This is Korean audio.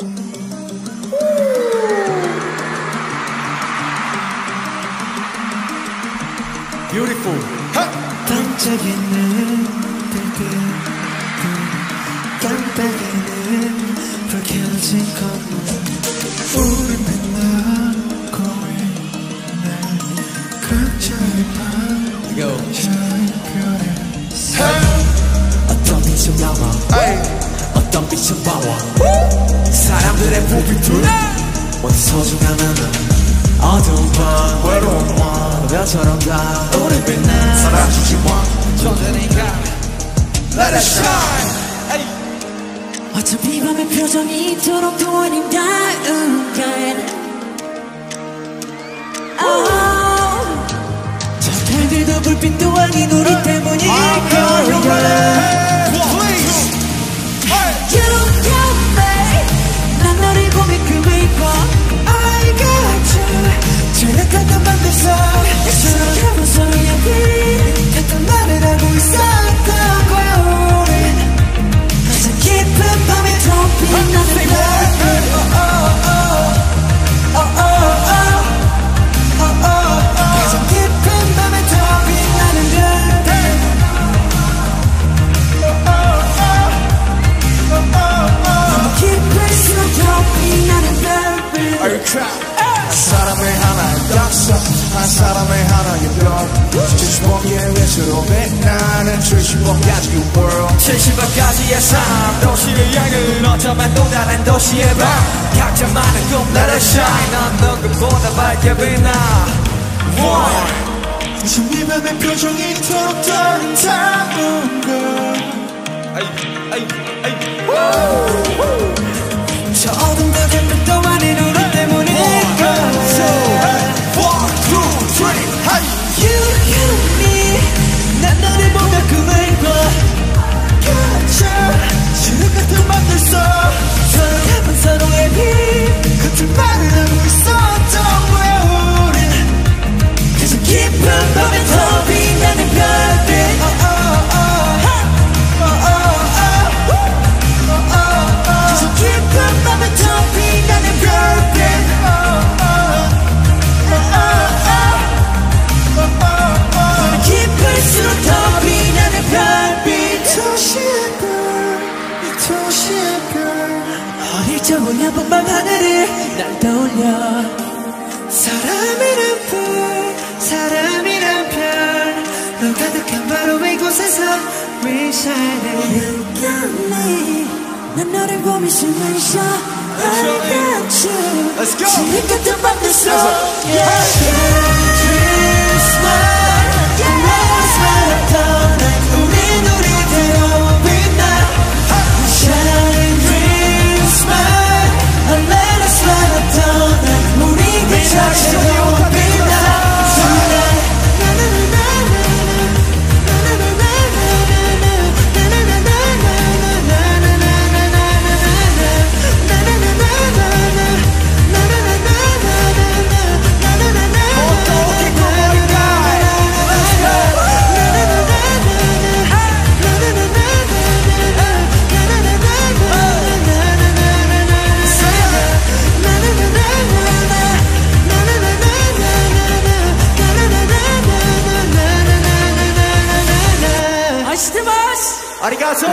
Beautiful. 반짝이는 불빛 깜빡이는 불 켜진 건물 우린 맨날 고민해 각자의 밤 Go. 어떤 빛은 나와 어떤 빛은 바와 사람들의 불빛들 모두 소중한 하나 어두운 밤 외로운 밤 별처럼 다 우리 빛나 사라지지 마 존재니까. Let it shine. 어차피 밤의 표정이 이토록 또 아름다운 건 oh. 저 별들도 불빛도 아닌 우리 때문일 거 사람의 하나의 약속 한 사람의 하나의 별 70억의 외수로 빛나는 70억까지의 world. 70억까지의 삶 도시를 향은 어쩌면 또 다른 도시의 밤. 각자만의 꿈 Let it shine. 넌 누구보다 밝게 빛나. One 이밤의 표정이 이토록 아름다운 걸저 어둠 덕에 빛도 별, 이 도시의 별 어릴 적 올려본 밤 하늘을 날 떠올려. 사람이란 불 사람이란 별너 가득한 바로 이곳에서 We shining 난 너를 보며 숨을 쉬어 I got you Let's go. 지금 같은 속 Yes, Yeah, yeah. ありがとう